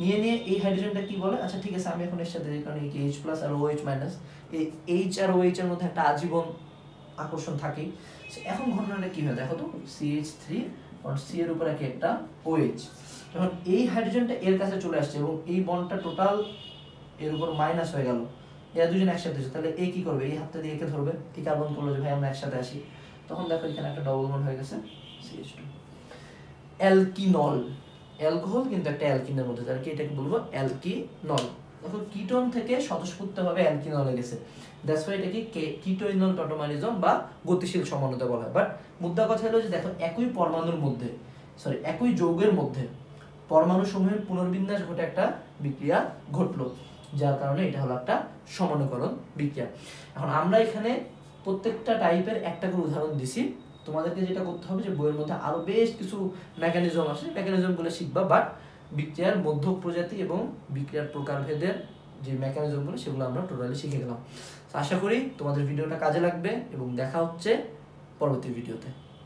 নিয়ে নিয়ে এই হাইড্রোজেনটা কি বলে? আচ্ছা ঠিক আছে, আমি এখন এর সাথে, কারণ এই এইচ প্লাস আর ওএইচ মাইনাস এই এইচ আর ওএইচ এর মধ্যে একটা আজীবন আকর্ষণ থাকে এখন ঘটনাটা কি হয়? দেখো তো সিএইচ থ্রি কারণ সি এর উপরে কি একটা ওএইচ যখন এই হাইড্রোজেনটা এর কাছে চলে আসছে এবং এই বন্ডটা টোটাল এর উপর মাইনাস হয়ে গেল। এরা দুজন একসাথে হচ্ছে তাহলে এ কি করবে? এই হাতটা দিয়ে একে ধরবে। এই কার্বন বলল যে, ভাই, আমরা একসাথে আসি। তখন দেখো এখানে একটা ডবল বন্ড হয়ে গেছে। CH two অ্যালকিনল। অ্যালকোহল কিন্তু একটা অ্যালকিনের মধ্যে তার কি এটাকে বলব? অ্যালকিনল। দেখো, কিটোন থেকে স্বতঃস্ফূর্তভাবে অ্যালকিনলে গেছে। দ্যাটস ওয়াই এটাকে কিটোইনল টটোমারিজম বা গতিশীল সমানতা বলা হয়। বাট মুদ্রা কথা হলো যে, দেখো, একই পরমাণুর মধ্যে সরি একই যৌগের মধ্যে পরমাণু সমূহের পুনর্বিন্যাস ঘটে একটা বিক্রিয়া ঘটলো, যার কারণে এটা হলো একটা সমানুকরণ বিক্রিয়া। এখন আমরা এখানে প্রত্যেকটা টাইপের একটা করে উদাহরণ দিছি। তোমাদেরকে যেটা করতে হবে যে বইয়ের মধ্যে আরও বেশ কিছু মেকানিজম আছে। মেকানিজমগুলো শিখবা বাট বিক্রিয়ার মধ্য প্রজাতি এবং বিক্রিয়ার প্রকারভেদের যে মেকানিজমগুলো সেগুলো আমরা টোটালি শিখে গেলাম। আশা করি তোমাদের ভিডিওটা কাজে লাগবে এবং দেখা হচ্ছে পরবর্তী ভিডিওতে